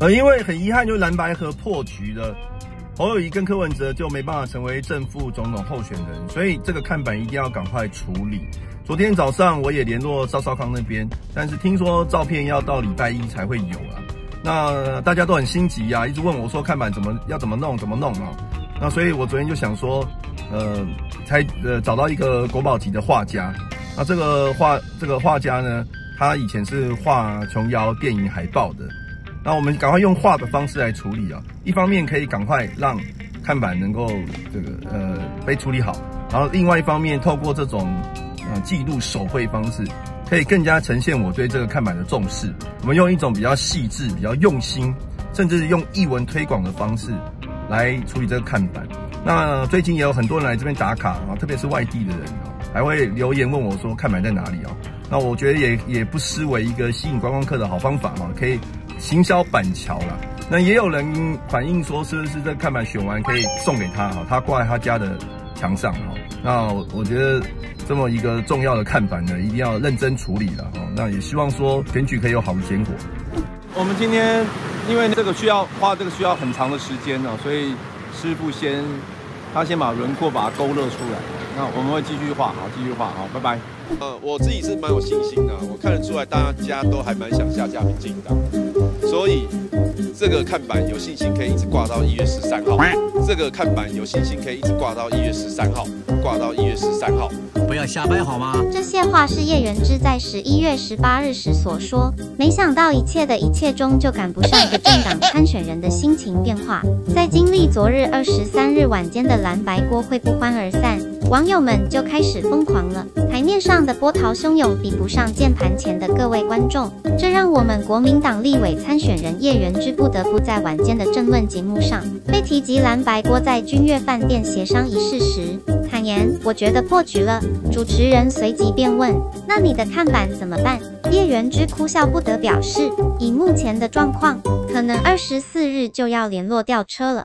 呃，因为很遗憾，就蓝白河破局了，侯友谊跟柯文哲就没办法成为正副总统候选人，所以这个看板一定要赶快处理。昨天早上我也联络赵少康那边，但是听说照片要到礼拜一才会有啊。那大家都很心急啊，一直问我说看板怎么要怎么弄怎么弄啊。那所以我昨天就想说，呃，才呃找到一个国宝级的画家。那这个画这个画家呢，他以前是画琼瑶电影海报的。那我们赶快用画的方式来处理啊，一方面可以赶快让看板能够这个呃被处理好，然后另外一方面透过这种呃记录手绘方式，可以更加呈现我对这个看板的重视。我们用一种比较细致、比较用心，甚至是用译文推广的方式来处理这个看板。那最近也有很多人来这边打卡啊，特别是外地的人啊，还会留言问我说看板在哪里啊？那我觉得也也不失为一个吸引观光客的好方法嘛，可以。行销板桥啦，那也有人反映说，是不是这看板选完可以送给他哈，他挂在他家的墙上哈。那我觉得这么一个重要的看板呢，一定要认真处理了哈。那也希望说选举可以有好的结果。我们今天因为这个需要花这个需要很长的时间呢，所以师傅先他先把轮廓把它勾勒出来。那我们会继续画，好，继续画，好，拜拜。呃，我自己是蛮有信心的，我看得出来大家都还蛮想下架民进党，所以这个看板有信心可以一直挂到一月十三号。这个看板有信心可以一直挂到一月十三号，挂到一月十三号。不要瞎掰好吗？这些话是叶元之在十一月十八日时所说。没想到一切的一切中，就赶不上一个政党参选人的心情变化。在经历昨日二十三日晚间的蓝白锅会不欢而散，网友们就开始疯狂了。台面上的波涛汹涌，比不上键盘前的各位观众。这让我们国民党立委参选人叶元之不得不在晚间的政论节目上被提及蓝白锅在君悦饭店协商一事时，坦言：“我觉得破局了。”主持人随即便问：“那你的看板怎么办？”叶元之哭笑不得，表示：“以目前的状况，可能二十四日就要联络吊车了。”